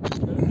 Good.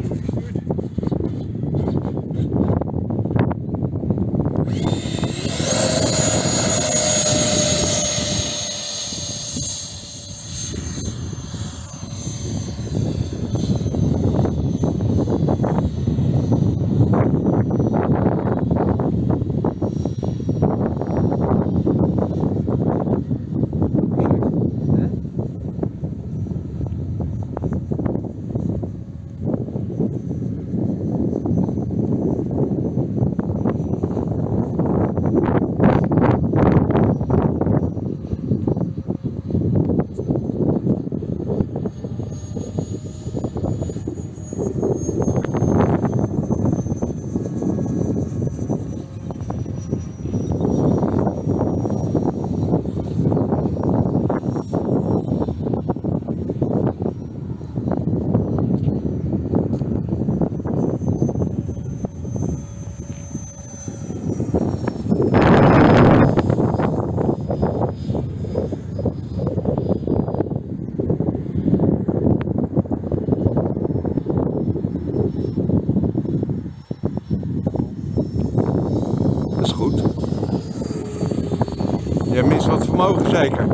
Je mist wat vermogen zeker.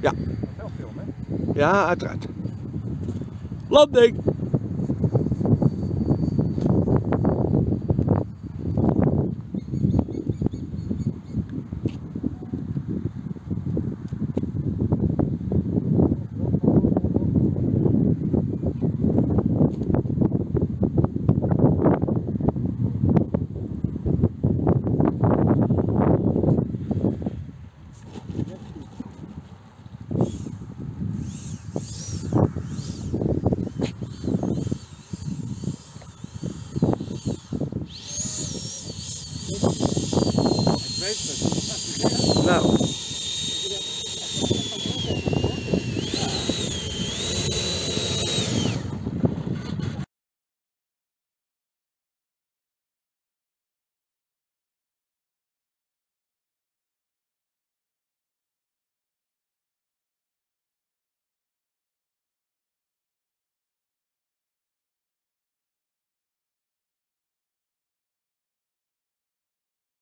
Ja. Ja, uiteraard. Landing! No.